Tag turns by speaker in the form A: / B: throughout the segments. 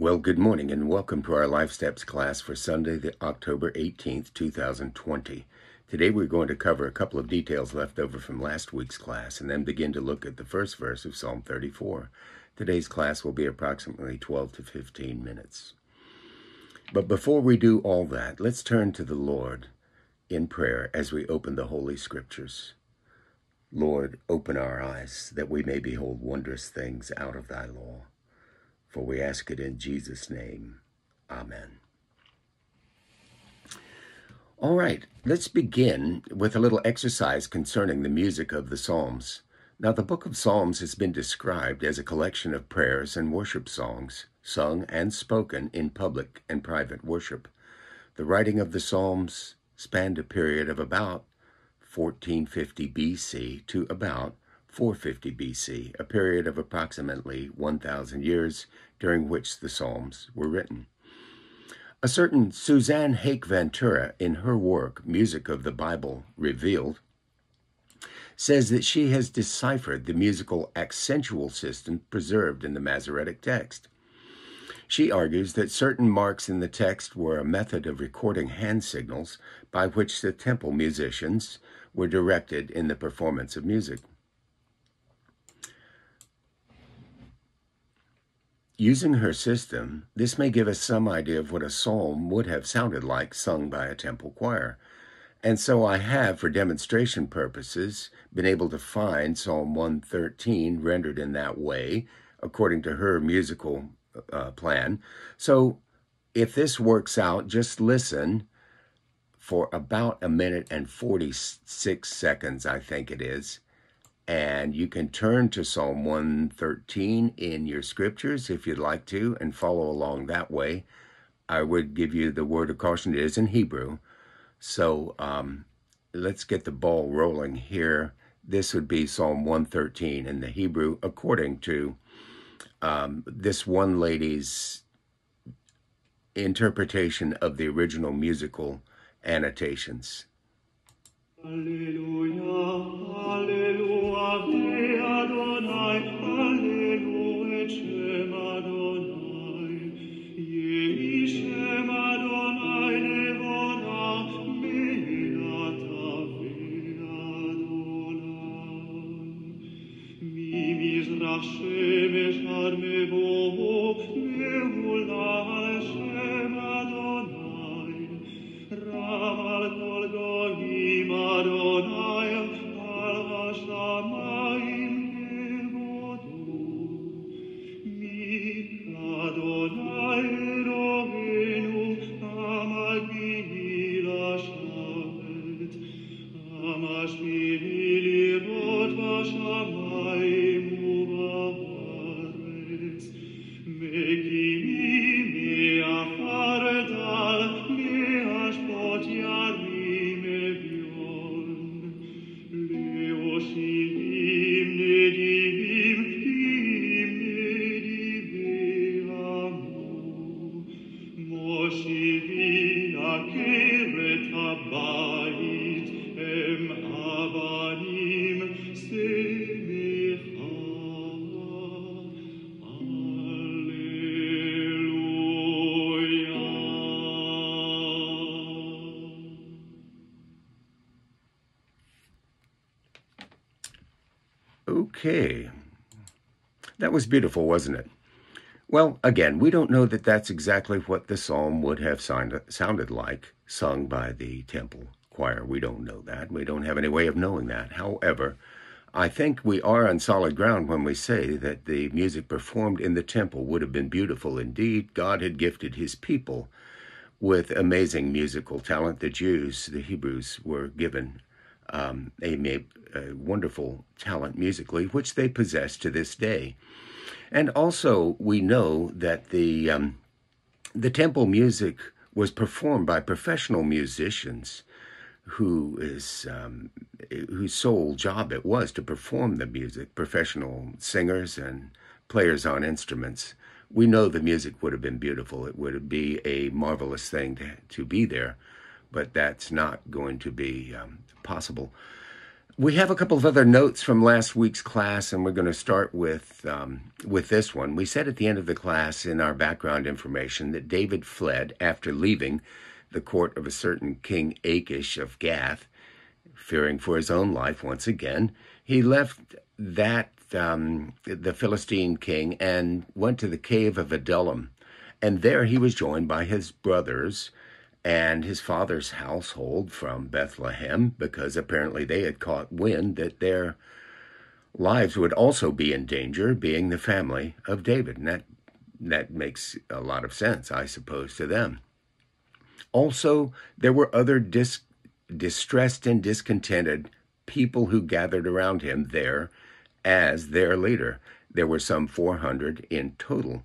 A: Well, good morning and welcome to our Life Steps class for Sunday, the October 18th, 2020. Today we're going to cover a couple of details left over from last week's class and then begin to look at the first verse of Psalm 34. Today's class will be approximately 12 to 15 minutes. But before we do all that, let's turn to the Lord in prayer as we open the Holy Scriptures. Lord, open our eyes that we may behold wondrous things out of thy law. For we ask it in Jesus' name. Amen. All right, let's begin with a little exercise concerning the music of the Psalms. Now, the book of Psalms has been described as a collection of prayers and worship songs, sung and spoken in public and private worship. The writing of the Psalms spanned a period of about 1450 BC to about 450 BC, a period of approximately 1,000 years during which the Psalms were written. A certain Suzanne Haïk-Vantoura, in her work Music of the Bible Revealed, says that she has deciphered the musical accentual system preserved in the Masoretic text. She argues that certain marks in the text were a method of recording hand signals by which the temple musicians were directed in the performance of music. Using her system, this may give us some idea of what a psalm would have sounded like sung by a temple choir. And so I have, for demonstration purposes, been able to find Psalm 113 rendered in that way, according to her musical uh, plan. So if this works out, just listen for about a minute and 46 seconds, I think it is, and you can turn to Psalm 113 in your scriptures if you'd like to and follow along that way. I would give you the word of caution. It is in Hebrew. So um, let's get the ball rolling here. This would be Psalm 113 in the Hebrew, according to um, this one lady's interpretation of the original musical annotations. Alleluia, Okay. That was beautiful, wasn't it? Well, again, we don't know that that's exactly what the psalm would have sound, sounded like sung by the temple choir. We don't know that. We don't have any way of knowing that. However, I think we are on solid ground when we say that the music performed in the temple would have been beautiful indeed. God had gifted his people with amazing musical talent. The Jews, the Hebrews, were given um, a, a wonderful talent musically, which they possess to this day. And also, we know that the um, the temple music was performed by professional musicians, who is um, whose sole job it was to perform the music. Professional singers and players on instruments. We know the music would have been beautiful. It would be a marvelous thing to, to be there, but that's not going to be um, possible. we have a couple of other notes from last week's class, and we're going to start with um, with this one. We said at the end of the class in our background information that David fled after leaving the court of a certain King Achish of Gath, fearing for his own life once again. He left that um, the Philistine king and went to the cave of Adullam, and there he was joined by his brothers and his father's household from Bethlehem, because apparently they had caught wind that their lives would also be in danger, being the family of David. And that, that makes a lot of sense, I suppose, to them. Also, there were other dis- distressed and discontented people who gathered around him there as their leader. There were some 400 in total.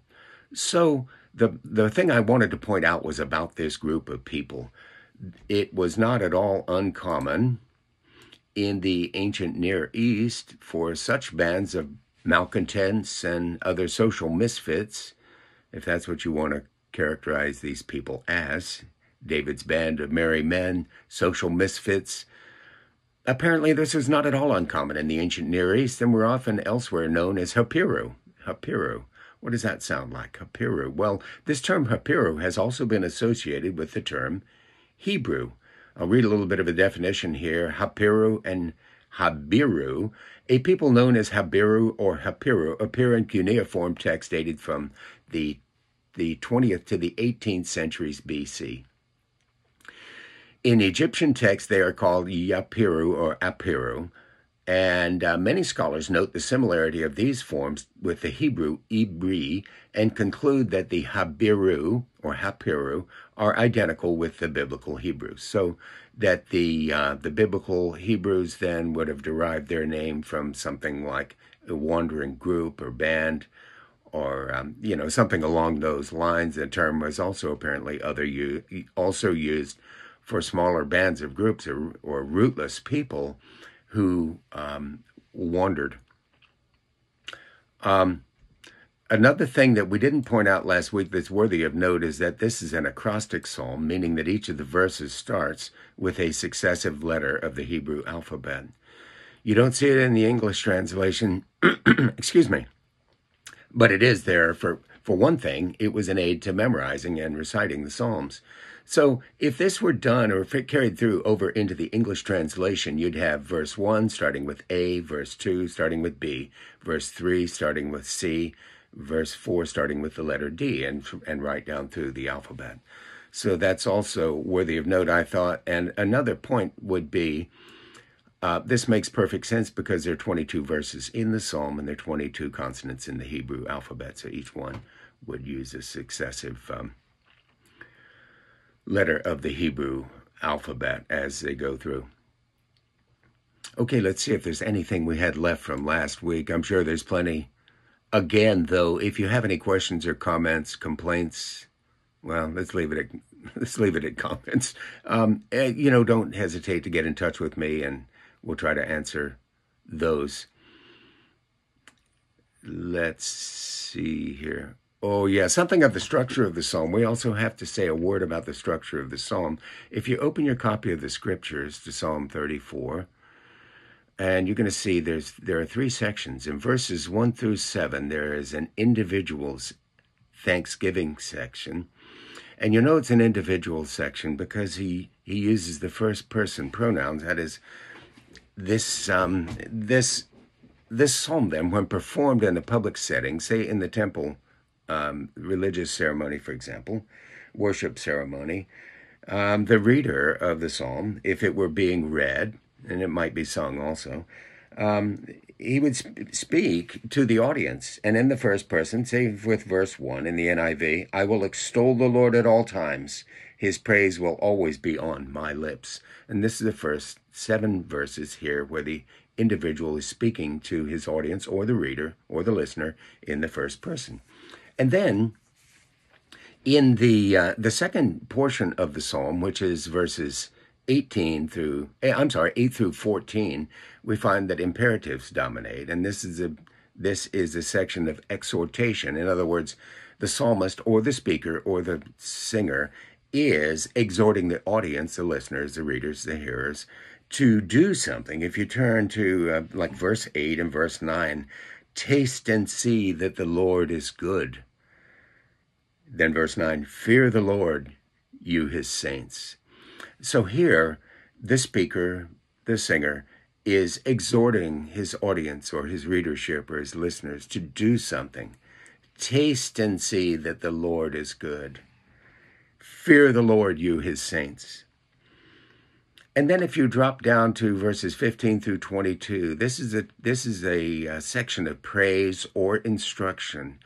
A: So, the the thing I wanted to point out was about this group of people. It was not at all uncommon in the ancient Near East for such bands of malcontents and other social misfits, if that's what you want to characterize these people as, David's band of merry men, social misfits. Apparently, this was not at all uncommon in the ancient Near East and were often elsewhere known as Hapiru. Hapiru. What does that sound like? Hapiru. Well, this term Hapiru has also been associated with the term Hebrew. I'll read a little bit of a definition here. Hapiru and Habiru, a people known as Habiru or Hapiru, appear in cuneiform text dated from the, the 20th to the 18th centuries BC. In Egyptian texts, they are called Yapiru or Apiru. And uh, many scholars note the similarity of these forms with the Hebrew Ibri and conclude that the Habiru or Hapiru are identical with the biblical Hebrews. So that the uh, the biblical Hebrews then would have derived their name from something like a wandering group or band, or um, you know something along those lines. The term was also apparently other u- also used for smaller bands of groups or, or rootless people who um, wandered. Um, another thing that we didn't point out last week that's worthy of note is that this is an acrostic psalm, meaning that each of the verses starts with a successive letter of the Hebrew alphabet. You don't see it in the English translation, excuse me, but it is there for, for one thing, it was an aid to memorizing and reciting the Psalms. So if this were done or if it carried through over into the English translation, you'd have verse 1 starting with A, verse 2 starting with B, verse 3 starting with C, verse 4 starting with the letter D, and, and right down through the alphabet. So that's also worthy of note, I thought. And another point would be uh, this makes perfect sense because there are 22 verses in the psalm and there are 22 consonants in the Hebrew alphabet. So each one would use a successive um, letter of the Hebrew alphabet as they go through. Okay, let's see if there's anything we had left from last week. I'm sure there's plenty. Again, though, if you have any questions or comments, complaints, well, let's leave it at let's leave it at comments. Um, eh, you know, don't hesitate to get in touch with me, and we'll try to answer those. Let's see here. Oh, yeah, something of the structure of the psalm. We also have to say a word about the structure of the psalm. If you open your copy of the scriptures to Psalm 34, and you're going to see there's there are three sections. In verses 1 through 7, there is an individual's thanksgiving section. And you know it's an individual section because he, he uses the first person pronouns. That is, this um, this this psalm then, when performed in a public setting, say in the temple um, religious ceremony, for example, worship ceremony, um, the reader of the psalm, if it were being read, and it might be sung also, um, he would sp- speak to the audience. And in the first person, say with verse 1 in the NIV, I will extol the Lord at all times. His praise will always be on my lips. And this is the first seven verses here where the individual is speaking to his audience or the reader or the listener in the first person. And then in the uh, the second portion of the psalm, which is verses 18 through eh, I'm sorry, 8 through 14, we find that imperatives dominate, and this is a this is a section of exhortation. In other words, the psalmist or the speaker or the singer is exhorting the audience, the listeners, the readers, the hearers, to do something. If you turn to uh, like verse 8 and verse 9, taste and see that the Lord is good. Then verse 9, fear the Lord, you his saints. So here, the speaker, the singer, is exhorting his audience or his readership or his listeners to do something. Taste and see that the Lord is good. Fear the Lord, you his saints. And then if you drop down to verses 15 through 22, this is a this is a, a section of praise or instruction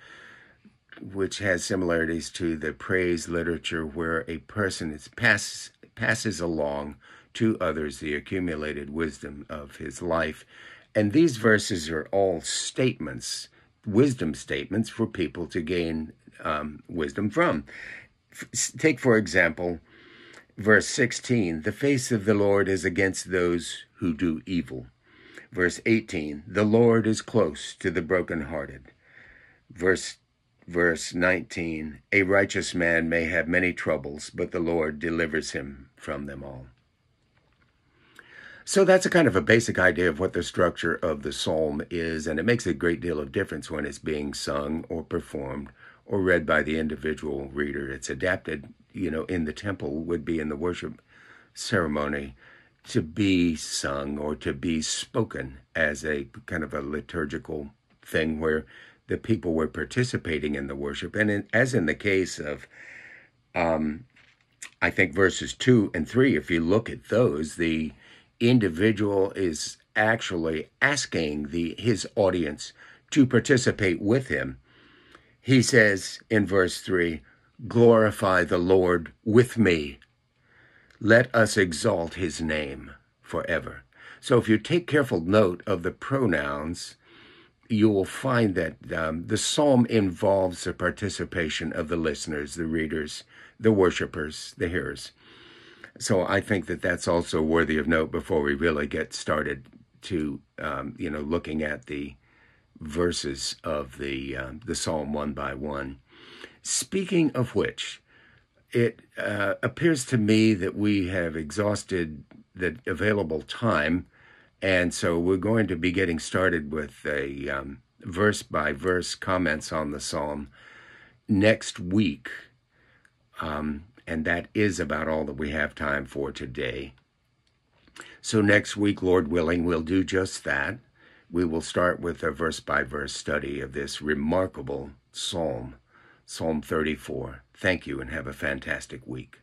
A: which has similarities to the praise literature where a person is pass, passes along to others the accumulated wisdom of his life. And these verses are all statements, wisdom statements for people to gain um, wisdom from. Take, for example, Verse 16 The face of the Lord is against those who do evil. Verse 18 The Lord is close to the brokenhearted. Verse verse 19 A righteous man may have many troubles, but the Lord delivers him from them all. So that's a kind of a basic idea of what the structure of the psalm is, and it makes a great deal of difference when it's being sung or performed or read by the individual reader. It's adapted you know, in the temple would be in the worship ceremony to be sung or to be spoken as a kind of a liturgical thing where the people were participating in the worship. And in, as in the case of, um, I think verses two and three, if you look at those, the individual is actually asking the his audience to participate with him. He says in verse three, Glorify the Lord with me. Let us exalt his name forever. So if you take careful note of the pronouns, you will find that um, the psalm involves the participation of the listeners, the readers, the worshipers, the hearers. So I think that that's also worthy of note before we really get started to, um, you know, looking at the verses of the uh, the psalm one by one. Speaking of which, it uh, appears to me that we have exhausted the available time, and so we're going to be getting started with a um, verse by verse comments on the psalm next week. Um, and that is about all that we have time for today. So, next week, Lord willing, we'll do just that. We will start with a verse by verse study of this remarkable psalm. Psalm 34. Thank you and have a fantastic week.